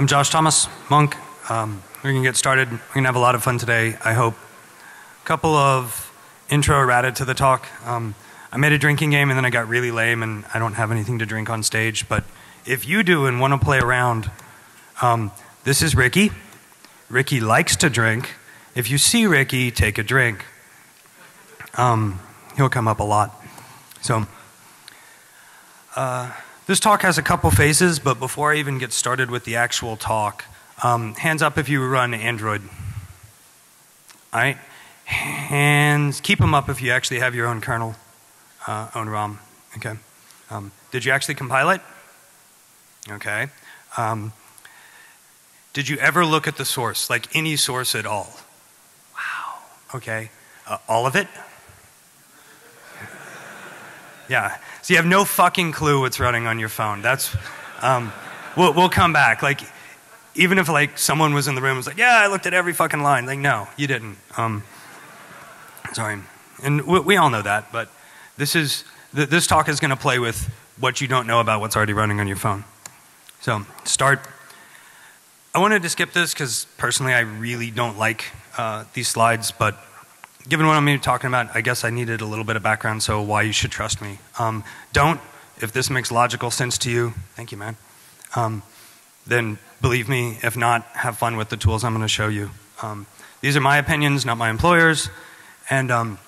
I'm Josh Thomas, monk. Um, we're going to get started. We're going to have a lot of fun today, I hope. A couple of intro errata to the talk. Um, I made a drinking game and then I got really lame and I don't have anything to drink on stage. But if you do and want to play around, um, this is Ricky. Ricky likes to drink. If you see Ricky, take a drink. Um, he'll come up a lot. So, uh, this talk has a couple phases, but before I even get started with the actual talk, um, hands up if you run Android. All right? Hands, keep them up if you actually have your own kernel, uh, own ROM. Okay. Um, did you actually compile it? Okay. Um, did you ever look at the source, like any source at all? Wow. Okay. Uh, all of it? Yeah. So you have no fucking clue what's running on your phone. That's, um, we'll, we'll come back. Like, even if like someone was in the room and was like, yeah, I looked at every fucking line. Like, no, you didn't. Um, sorry. And we, we, all know that, but this is, th this talk is going to play with what you don't know about what's already running on your phone. So, start. I wanted to skip this because personally I really don't like uh, these slides, but given what I'm talking about, I guess I needed a little bit of background, so why you should trust me. Um, don't, if this makes logical sense to you, thank you, man, um, then believe me. If not, have fun with the tools I'm going to show you. Um, these are my opinions, not my employer's. And um,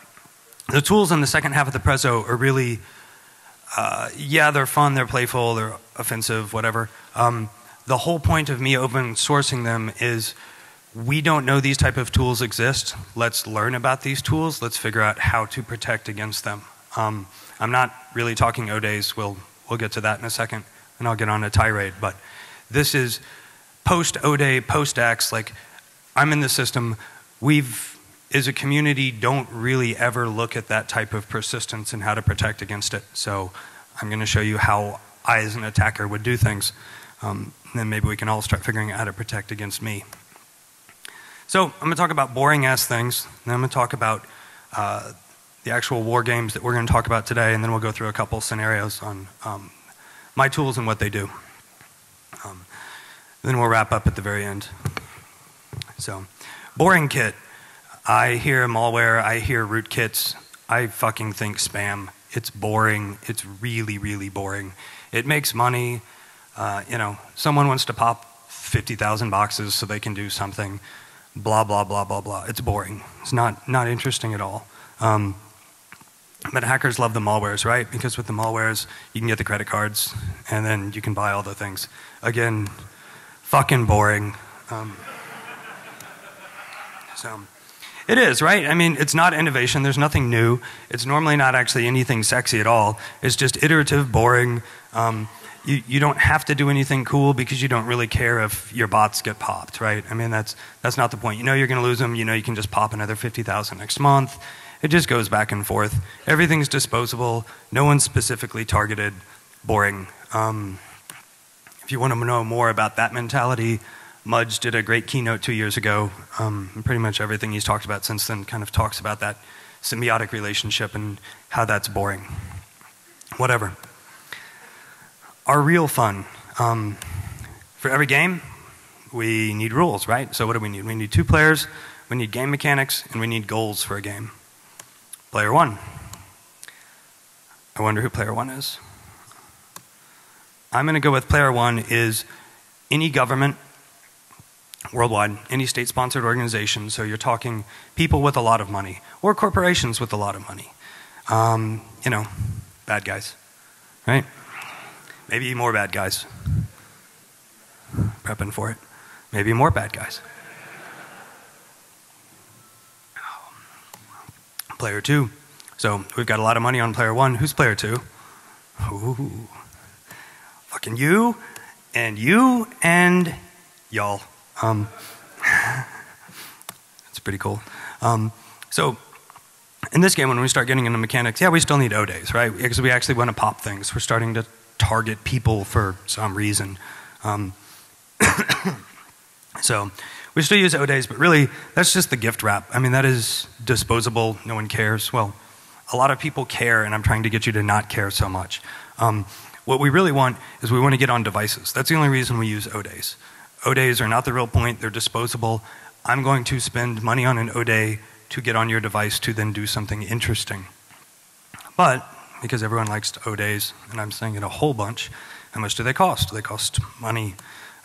the tools in the second half of the Prezzo are really, uh, yeah, they're fun, they're playful, they're offensive, whatever. Um, the whole point of me open sourcing them is we don't know these type of tools exist. Let's learn about these tools. Let's figure out how to protect against them. Um, I'm not really talking O-days. We'll, we'll get to that in a second, and I'll get on a tirade. But this is post O-day, post X. Like, I'm in the system. We've, as a community, don't really ever look at that type of persistence and how to protect against it. So I'm going to show you how I, as an attacker, would do things. Um, then maybe we can all start figuring out how to protect against me. So I'm going to talk about boring ass things, then I'm going to talk about uh, the actual war games that we're going to talk about today, and then we'll go through a couple scenarios on um, my tools and what they do. Um, then we'll wrap up at the very end. So, boring kit. I hear malware, I hear rootkits. I fucking think spam. It's boring. It's really, really boring. It makes money. Uh, you know, someone wants to pop 50,000 boxes so they can do something blah, blah, blah, blah, blah. It's boring. It's not, not interesting at all. Um, but hackers love the malwares, right? Because with the malwares, you can get the credit cards and then you can buy all the things. Again, fucking boring. Um, so, it is, right? I mean, it's not innovation. There's nothing new. It's normally not actually anything sexy at all. It's just iterative, boring. Um, you, you don't have to do anything cool because you don't really care if your bots get popped, right? I mean, that's, that's not the point. You know you're going to lose them. You know you can just pop another 50,000 next month. It just goes back and forth. Everything's disposable. No one's specifically targeted. Boring. Um, if you want to know more about that mentality, Mudge did a great keynote two years ago. Um, pretty much everything he's talked about since then kind of talks about that symbiotic relationship and how that's boring. Whatever are real fun. Um, for every game, we need rules, right? So what do we need? We need two players, we need game mechanics, and we need goals for a game. Player one. I wonder who player one is. I'm going to go with player one is any government worldwide, any state sponsored organization. So you're talking people with a lot of money or corporations with a lot of money. Um, you know, bad guys, right? Maybe more bad guys. Prepping for it. Maybe more bad guys. Player two. So we've got a lot of money on player one. Who's player two? Ooh. Fucking you and you and y'all. Um, that's pretty cool. Um, so in this game, when we start getting into mechanics, yeah, we still need O-days, right? Because we actually want to pop things. We're starting to target people for some reason. Um, so we still use O-days, but really that's just the gift wrap. I mean, that is disposable. No one cares. Well, a lot of people care, and I'm trying to get you to not care so much. Um, what we really want is we want to get on devices. That's the only reason we use O-days. Odays are not the real point, they're disposable. I'm going to spend money on an Oday to get on your device to then do something interesting. But because everyone likes Odays, and I'm saying it a whole bunch, how much do they cost? They cost money.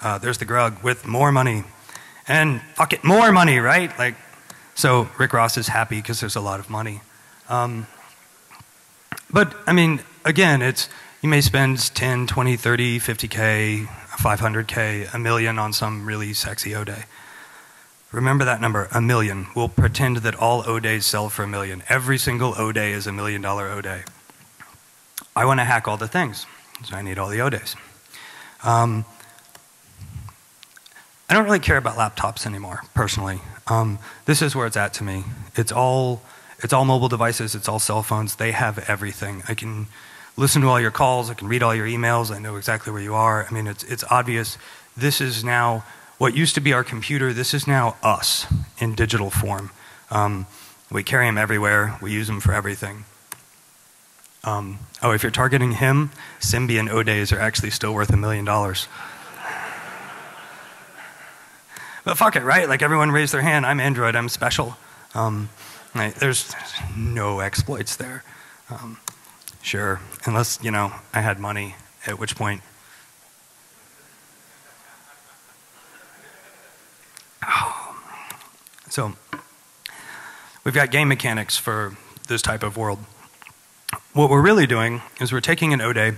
Uh, there's the grug with more money. And fuck it, more money, right? Like, so Rick Ross is happy because there's a lot of money. Um, but I mean, again, it's you may spend 10, 20, 30, 50k, 500k, a million on some really sexy O day. Remember that number, a million. We'll pretend that all O days sell for a million. Every single O day is a million dollar Oday. I want to hack all the things, so I need all the Odays. Um, I don't really care about laptops anymore, personally. Um, this is where it's at to me. It's all, it's all mobile devices, it's all cell phones. They have everything. I can listen to all your calls, I can read all your emails, I know exactly where you are. I mean, it's, it's obvious. This is now what used to be our computer, this is now us in digital form. Um, we carry them everywhere, we use them for everything. Um, oh, if you're targeting him, Symbian Odays are actually still worth a million dollars. But fuck it, right? Like everyone raised their hand. I'm Android. I'm special. Um, there's, there's, no exploits there. Um, sure, unless you know I had money. At which point, so we've got game mechanics for this type of world. What we're really doing is we're taking an Oday,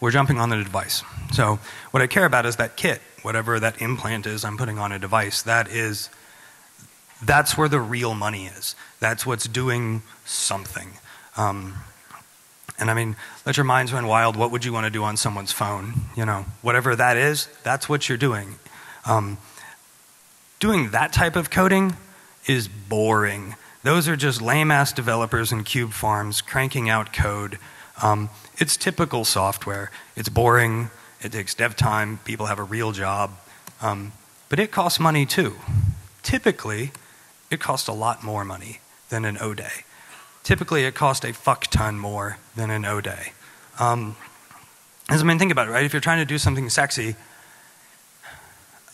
we're jumping on the device. So what I care about is that kit whatever that implant is I'm putting on a device, that is, that's where the real money is. That's what's doing something. Um, and I mean, let your minds run wild. What would you want to do on someone's phone? You know, whatever that is, that's what you're doing. Um, doing that type of coding is boring. Those are just lame ass developers in cube farms cranking out code. Um, it's typical software. It's boring. It takes dev time. People have a real job. Um, but it costs money too. Typically, it costs a lot more money than an O-Day. Typically, it costs a fuck ton more than an O-Day. Um, as I mean, think about it, right? If you're trying to do something sexy,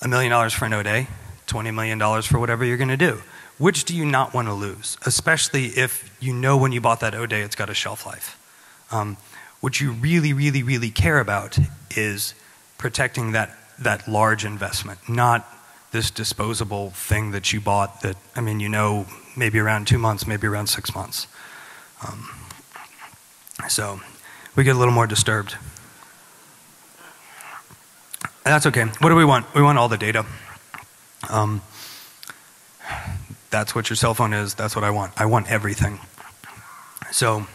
a million dollars for an O-Day, $20 million for whatever you're going to do. Which do you not want to lose? Especially if you know when you bought that O-Day it's got a shelf life. Um, what you really, really, really care about is protecting that, that large investment, not this disposable thing that you bought that, I mean, you know, maybe around two months, maybe around six months. Um, so we get a little more disturbed. That's okay. What do we want? We want all the data. Um, that's what your cell phone is. That's what I want. I want everything. So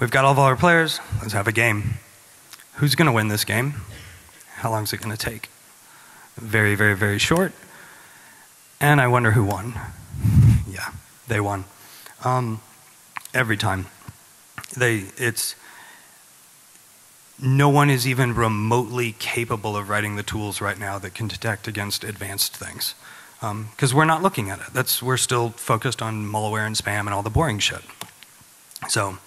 We've got all of our players. Let's have a game. Who's going to win this game? How long is it going to take? Very, very, very short. And I wonder who won. Yeah, they won. Um, every time. They, it's, no one is even remotely capable of writing the tools right now that can detect against advanced things. Because um, we're not looking at it. That's, we're still focused on malware and spam and all the boring shit. So,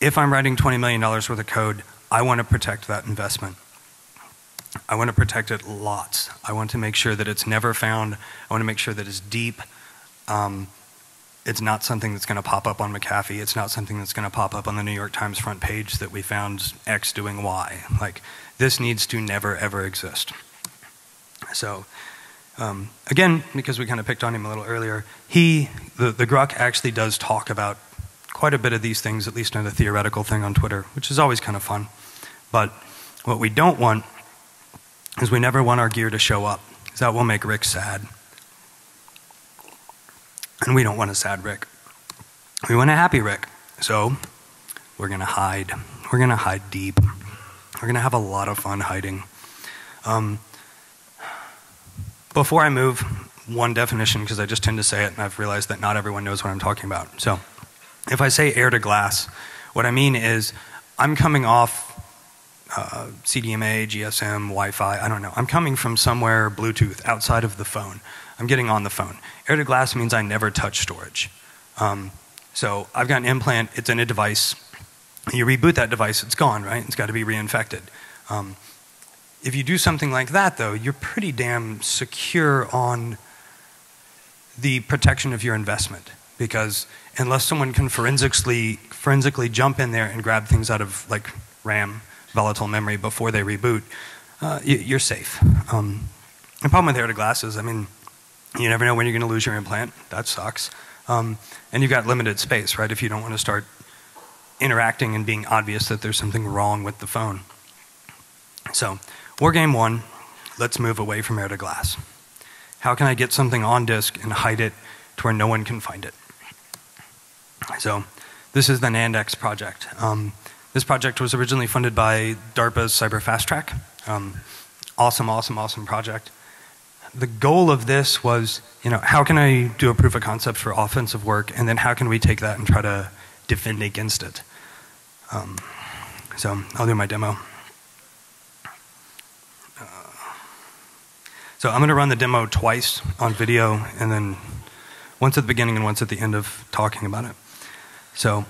if I'm writing $20 million worth of code, I want to protect that investment. I want to protect it lots. I want to make sure that it's never found. I want to make sure that it's deep. Um, it's not something that's going to pop up on McAfee. It's not something that's going to pop up on the New York Times front page that we found X doing Y. Like, this needs to never, ever exist. So, um, again, because we kind of picked on him a little earlier, he, the, the Gruck actually does talk about quite a bit of these things, at least in a theoretical thing on Twitter, which is always kind of fun. But what we don't want is we never want our gear to show up, because that will make Rick sad. And we don't want a sad Rick. We want a happy Rick. So we're going to hide. We're going to hide deep. We're going to have a lot of fun hiding. Um, before I move, one definition, because I just tend to say it, and I've realized that not everyone knows what I'm talking about. So, if I say air to glass, what I mean is I'm coming off uh, CDMA, GSM, Wi Fi, I don't know. I'm coming from somewhere Bluetooth outside of the phone. I'm getting on the phone. Air to glass means I never touch storage. Um, so I've got an implant, it's in a device. You reboot that device, it's gone, right? It's got to be reinfected. Um, if you do something like that, though, you're pretty damn secure on the protection of your investment because unless someone can forensically forensically jump in there and grab things out of like RAM, volatile memory before they reboot, uh, you, are safe. Um, the problem with air glasses, I mean, you never know when you're going to lose your implant. That sucks. Um, and you've got limited space, right? If you don't want to start interacting and being obvious that there's something wrong with the phone. So, war game one, let's move away from air to glass. How can I get something on disk and hide it to where no one can find it? So, this is the Nandex project. Um, this project was originally funded by DARPA's Cyber Fast Track. Um, awesome, awesome, awesome project. The goal of this was, you know, how can I do a proof of concept for offensive work, and then how can we take that and try to defend against it? Um, so I'll do my demo. So I'm going to run the demo twice on video, and then once at the beginning and once at the end of talking about it. So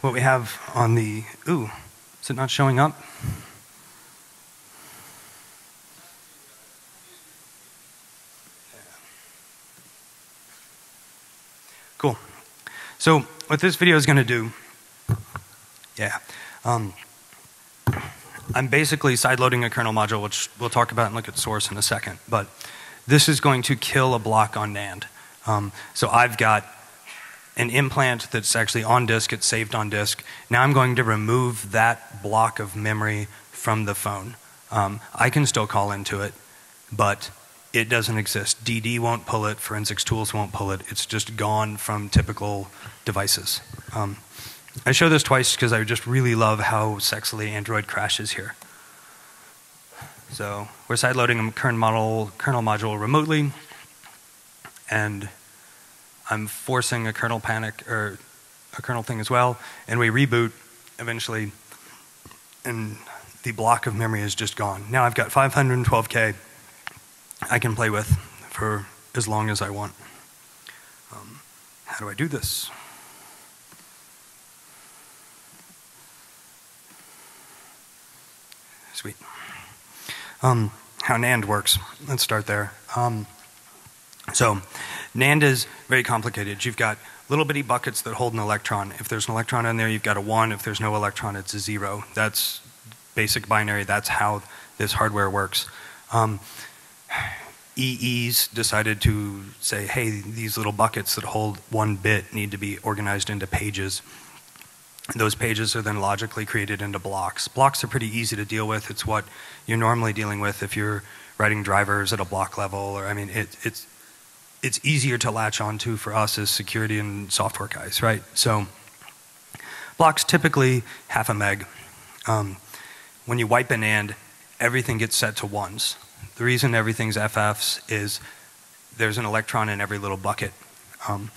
what we have on the, ooh, is it not showing up? Cool. So what this video is going to do, yeah, um, I'm basically sideloading a kernel module, which we'll talk about and look at source in a second. But this is going to kill a block on NAND. Um, so I've got an implant that's actually on disk, it's saved on disk. Now I'm going to remove that block of memory from the phone. Um, I can still call into it, but it doesn't exist. DD won't pull it, forensics tools won't pull it. It's just gone from typical devices. Um, I show this twice because I just really love how sexily Android crashes here. So we're sideloading a kernel model, kernel module remotely, and I'm forcing a kernel panic or a kernel thing as well, and we reboot eventually, and the block of memory is just gone. Now I've got 512K I can play with for as long as I want. Um, how do I do this? Sweet. Um, how NAND works. Let's start there. Um, so NAND is very complicated. You've got little bitty buckets that hold an electron. If there's an electron in there, you've got a 1. If there's no electron, it's a 0. That's basic binary. That's how this hardware works. Um, EEs decided to say, hey, these little buckets that hold one bit need to be organized into pages. Those pages are then logically created into blocks. Blocks are pretty easy to deal with. It's what you're normally dealing with if you're writing drivers at a block level, or I mean, it, it's it's easier to latch onto for us as security and software guys, right? So blocks typically half a meg. Um, when you wipe an AND, everything gets set to ones. The reason everything's FFs is there's an electron in every little bucket. Um,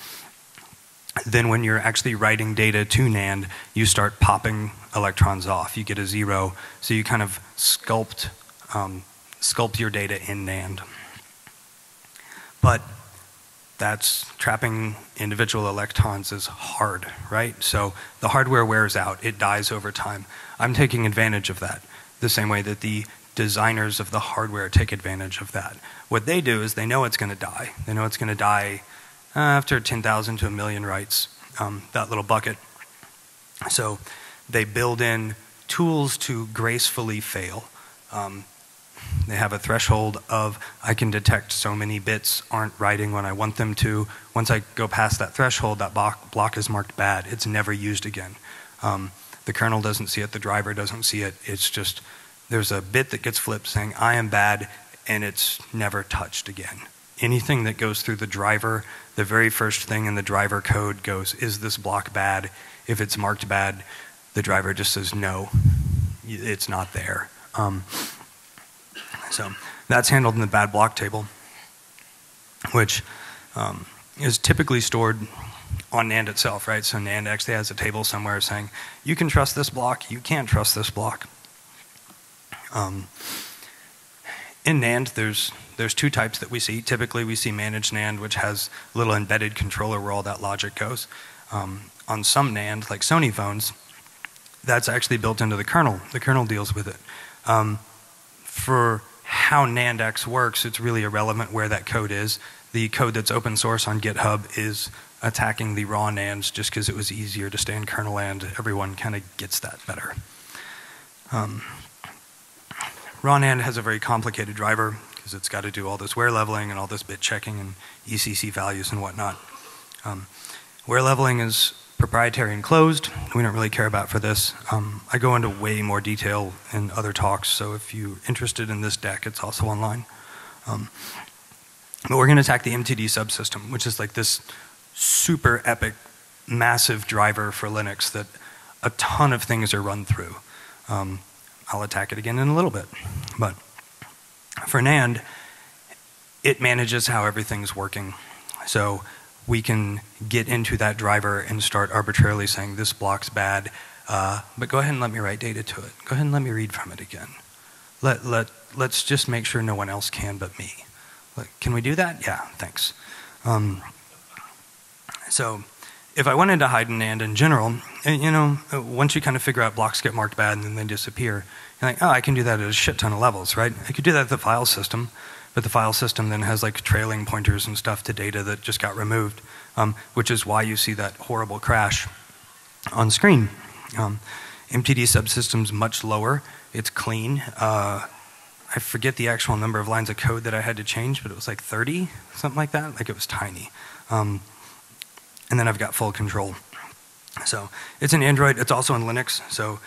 then when you're actually writing data to NAND, you start popping electrons off. You get a zero, so you kind of sculpt, um, sculpt your data in NAND. But that's trapping individual electrons is hard, right? So the hardware wears out, it dies over time. I'm taking advantage of that, the same way that the designers of the hardware take advantage of that. What they do is they know it's going to die. They know it's going to die after 10,000 to a million writes, um, that little bucket. So they build in tools to gracefully fail. Um, they have a threshold of I can detect so many bits aren't writing when I want them to. Once I go past that threshold, that block, block is marked bad. It's never used again. Um, the kernel doesn't see it, the driver doesn't see it. It's just there's a bit that gets flipped saying I am bad and it's never touched again. Anything that goes through the driver, the very first thing in the driver code goes, is this block bad? If it's marked bad, the driver just says no, it's not there. Um, so that's handled in the bad block table, which um, is typically stored on NAND itself, right? So NAND actually has a table somewhere saying, you can trust this block, you can't trust this block. Um, in NAND, there's, there's two types that we see. Typically, we see managed NAND, which has a little embedded controller where all that logic goes. Um, on some NAND, like Sony phones, that's actually built into the kernel. The kernel deals with it. Um, for how NANDX works, it's really irrelevant where that code is. The code that's open source on GitHub is attacking the raw NANDs just because it was easier to stay in kernel land. Everyone kind of gets that better. Um, raw NAND has a very complicated driver because it's got to do all this wear leveling and all this bit checking and ECC values and whatnot. Um, wear leveling is proprietary and closed. We don't really care about for this. Um, I go into way more detail in other talks, so if you're interested in this deck, it's also online. Um, but we're going to attack the MTD subsystem, which is like this super epic, massive driver for Linux that a ton of things are run through. Um, I'll attack it again in a little bit. But for NAND, it manages how everything's working. So we can get into that driver and start arbitrarily saying this block's bad, uh, but go ahead and let me write data to it. Go ahead and let me read from it again. Let, let, let's just make sure no one else can but me. Can we do that? Yeah, thanks. Um, so if I went into hide an AND in general, eh, you know, once you kind of figure out blocks get marked bad and then they disappear, you're like, oh, I can do that at a shit ton of levels, right? I could do that at the file system, but the file system then has like trailing pointers and stuff to data that just got removed, um, which is why you see that horrible crash on screen. Um, MTD subsystem's much lower. It's clean. Uh, I forget the actual number of lines of code that I had to change, but it was like 30, something like that. Like it was tiny. Um, and then I've got full control. So it's an Android, it's also in Linux. So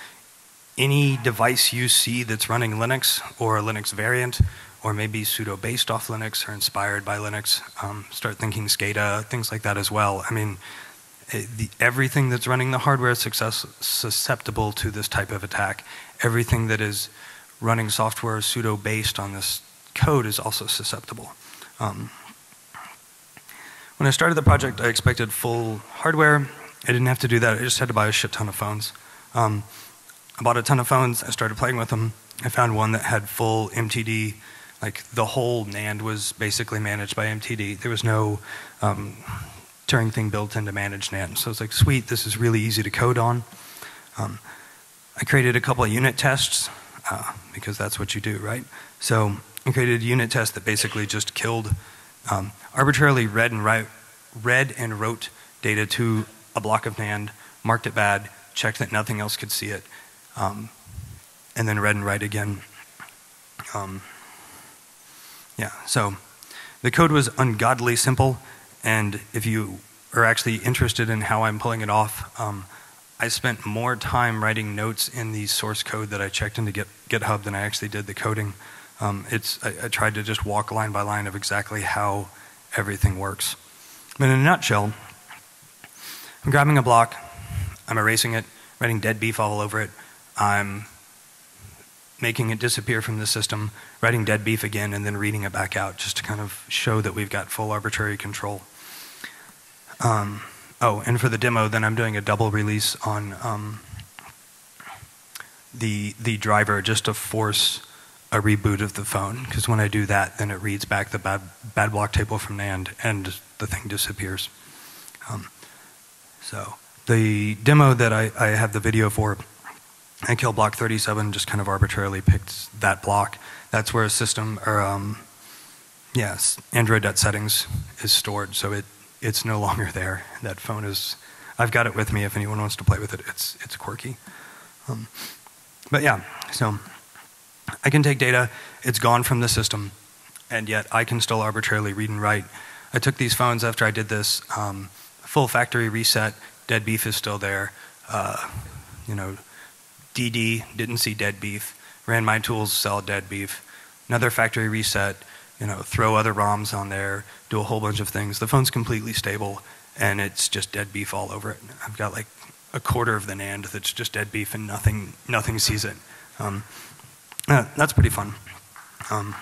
any device you see that's running Linux or a Linux variant, or maybe pseudo based off Linux or inspired by Linux, um, start thinking SCADA, things like that as well. I mean, it, the, everything that's running the hardware is success, susceptible to this type of attack. Everything that is running software pseudo based on this code is also susceptible. Um, when I started the project, I expected full hardware. I didn't have to do that. I just had to buy a shit ton of phones. Um, I bought a ton of phones. I started playing with them. I found one that had full MTD. Like the whole NAND was basically managed by MTD. There was no um, Turing thing built in to manage NAND. So it's like, sweet, this is really easy to code on. Um, I created a couple of unit tests uh, because that's what you do, right? So I created a unit test that basically just killed um, arbitrarily read and, write, read and wrote data to a block of NAND, marked it bad, checked that nothing else could see it, um, and then read and write again. Um, yeah, so the code was ungodly simple, and if you are actually interested in how I'm pulling it off, um, I spent more time writing notes in the source code that I checked into GitHub than I actually did the coding. Um, it's, I, I, tried to just walk line by line of exactly how everything works. But in a nutshell, I'm grabbing a block, I'm erasing it, writing dead beef all over it, I'm making it disappear from the system, writing dead beef again, and then reading it back out just to kind of show that we've got full arbitrary control. Um, oh, and for the demo, then I'm doing a double release on um, the, the driver just to force a reboot of the phone because when I do that, then it reads back the bad, bad block table from NAND and the thing disappears. Um, so the demo that I, I have the video for, I kill block 37, just kind of arbitrarily picked that block. That's where a system, or um, yes, Android.settings is stored, so it, it's no longer there. That phone is, I've got it with me if anyone wants to play with it. It's, it's quirky. Um, but yeah, so I can take data, it's gone from the system, and yet I can still arbitrarily read and write. I took these phones after I did this, um, full factory reset, dead beef is still there. Uh, you know, DD, didn't see dead beef. Ran my tools, sell dead beef. Another factory reset, you know, throw other ROMs on there, do a whole bunch of things. The phone's completely stable, and it's just dead beef all over it. I've got like a quarter of the NAND that's just dead beef, and nothing, nothing sees it. Um, uh, that's pretty fun. Um,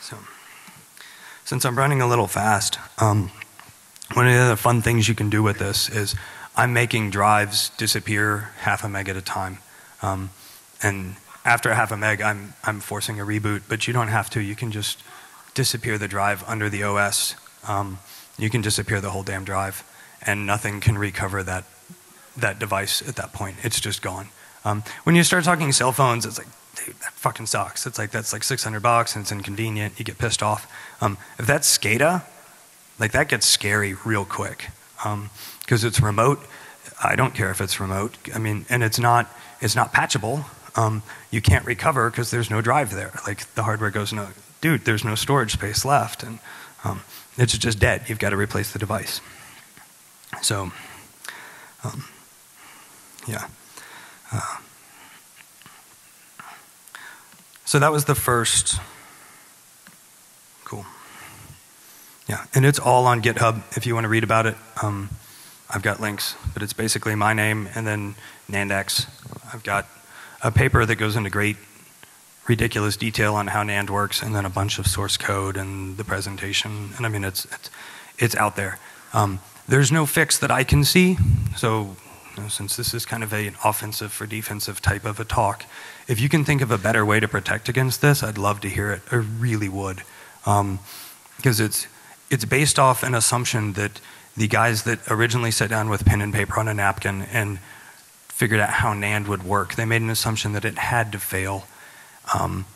so, since I'm running a little fast, um, one of the other fun things you can do with this is I'm making drives disappear half a meg at a time. Um, and after half a meg, I'm, I'm forcing a reboot, but you don't have to. You can just disappear the drive under the OS. Um, you can disappear the whole damn drive and nothing can recover that that device at that point. It's just gone. Um, when you start talking cell phones, it's like, dude, that fucking sucks. It's like that's like 600 bucks and it's inconvenient. You get pissed off. Um, if that's SCADA, like that gets scary real quick because um, it's remote. I don't care if it's remote. I mean, and it's not it's not patchable. Um, you can't recover because there's no drive there. Like the hardware goes no, dude. There's no storage space left, and um, it's just dead. You've got to replace the device. So, um, yeah. Uh, so that was the first. Cool. Yeah, and it's all on GitHub if you want to read about it. Um, I've got links, but it's basically my name and then Nandex. I've got a paper that goes into great, ridiculous detail on how NAND works, and then a bunch of source code and the presentation. And I mean, it's it's, it's out there. Um, there's no fix that I can see, so you know, since this is kind of a, an offensive for defensive type of a talk, if you can think of a better way to protect against this, I'd love to hear it. I really would, because um, it's it's based off an assumption that the guys that originally sat down with pen and paper on a napkin and figured out how NAND would work, they made an assumption that it had to fail. Um,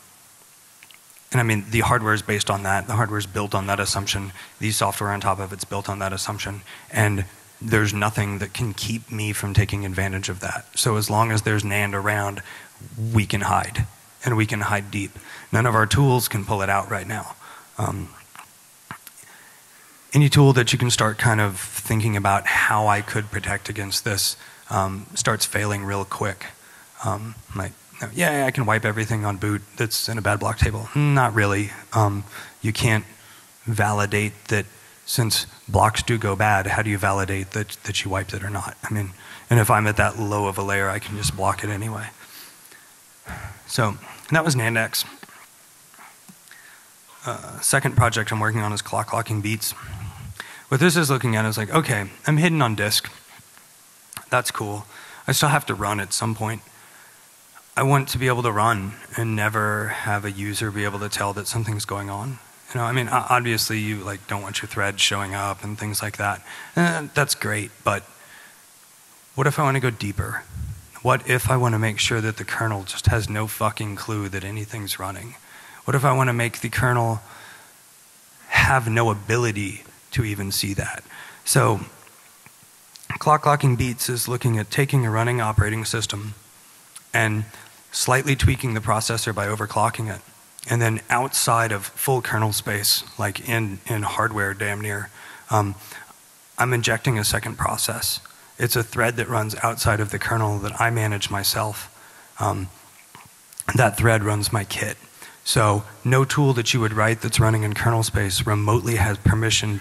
and I mean, the hardware is based on that. The hardware is built on that assumption. The software on top of it's built on that assumption. And there's nothing that can keep me from taking advantage of that. So as long as there's NAND around, we can hide. And we can hide deep. None of our tools can pull it out right now. Um, any tool that you can start kind of thinking about how I could protect against this um, starts failing real quick. Um, like, yeah, I can wipe everything on boot that's in a bad block table. Not really. Um, you can't validate that since blocks do go bad, how do you validate that, that you wiped it or not? I mean, and if I'm at that low of a layer, I can just block it anyway. So that was Nandex. Uh, second project I'm working on is clock locking beats. What this is looking at is like, okay, I'm hidden on disk. That's cool. I still have to run at some point. I want to be able to run and never have a user be able to tell that something's going on. You know, I mean, obviously you like don't want your thread showing up and things like that. Eh, that's great, but what if I want to go deeper? What if I want to make sure that the kernel just has no fucking clue that anything's running? What if I want to make the kernel have no ability to even see that. So, clock locking beats is looking at taking a running operating system and slightly tweaking the processor by overclocking it. And then outside of full kernel space, like in, in hardware damn near, um, I'm injecting a second process. It's a thread that runs outside of the kernel that I manage myself. Um, that thread runs my kit. So no tool that you would write that's running in kernel space remotely has permission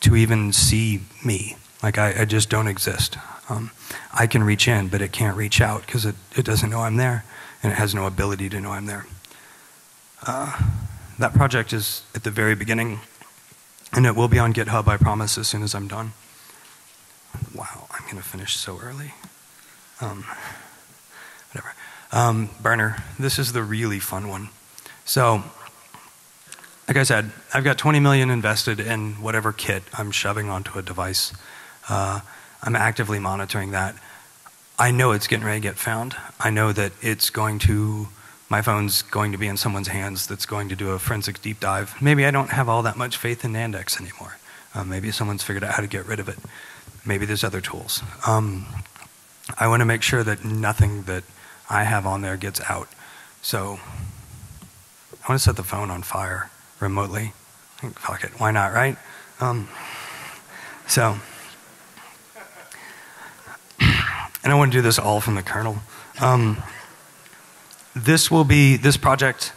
to even see me. Like I, I just don't exist. Um, I can reach in, but it can't reach out because it, it doesn't know I'm there and it has no ability to know I'm there. Uh, that project is at the very beginning and it will be on GitHub, I promise, as soon as I'm done. Wow, I'm going to finish so early. Um, whatever. Um, burner, this is the really fun one. So, like I said, I've got 20 million invested in whatever kit I'm shoving onto a device. Uh, I'm actively monitoring that. I know it's getting ready to get found. I know that it's going to, my phone's going to be in someone's hands that's going to do a forensic deep dive. Maybe I don't have all that much faith in Nandex anymore. Uh, maybe someone's figured out how to get rid of it. Maybe there's other tools. Um, I want to make sure that nothing that I have on there gets out. So I want to set the phone on fire remotely. Fuck it, why not, right? Um, so, and I want to do this all from the kernel. Um, this will be, this project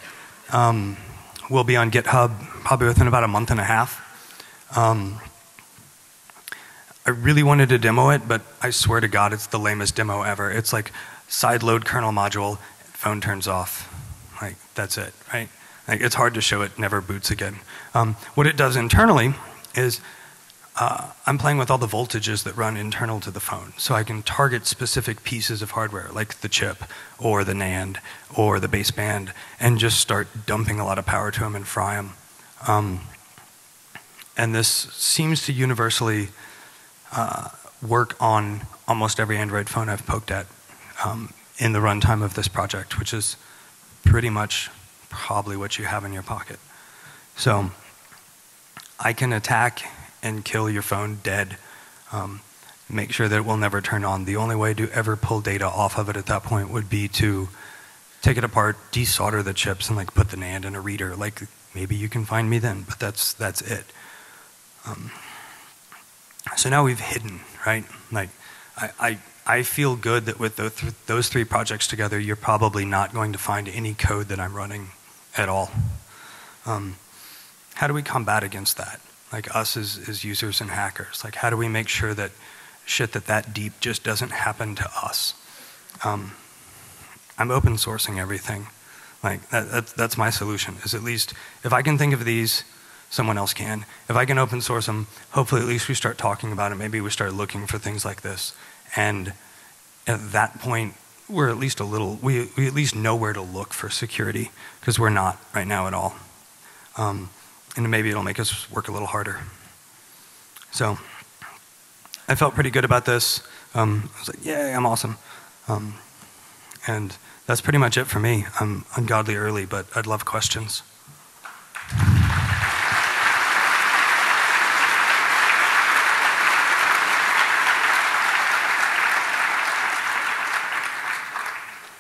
um, will be on GitHub probably within about a month and a half. Um, I really wanted to demo it, but I swear to God, it's the lamest demo ever. It's like side load kernel module, phone turns off. Like, that's it, right? Like, it's hard to show it never boots again. Um, what it does internally is uh, I'm playing with all the voltages that run internal to the phone. So I can target specific pieces of hardware, like the chip, or the NAND, or the baseband, and just start dumping a lot of power to them and fry them. Um, and this seems to universally uh, work on almost every Android phone I've poked at um, in the runtime of this project, which is pretty much probably what you have in your pocket. So I can attack and kill your phone dead. Um, make sure that it will never turn on. The only way to ever pull data off of it at that point would be to take it apart, desolder the chips, and like put the NAND in a reader. Like maybe you can find me then, but that's that's it. Um, so now we've hidden, right? Like I, I I feel good that with those, th those three projects together, you're probably not going to find any code that I'm running at all. Um, how do we combat against that? Like us as, as users and hackers, like how do we make sure that shit that that deep just doesn't happen to us? Um, I'm open sourcing everything. Like that, that, that's my solution. Is at least if I can think of these, someone else can. If I can open source them, hopefully at least we start talking about it. Maybe we start looking for things like this. And at that point, we're at least a little, we, we at least know where to look for security because we're not right now at all. Um, and maybe it'll make us work a little harder. So I felt pretty good about this. Um, I was like, yay, I'm awesome. Um, and that's pretty much it for me. I'm ungodly early, but I'd love questions.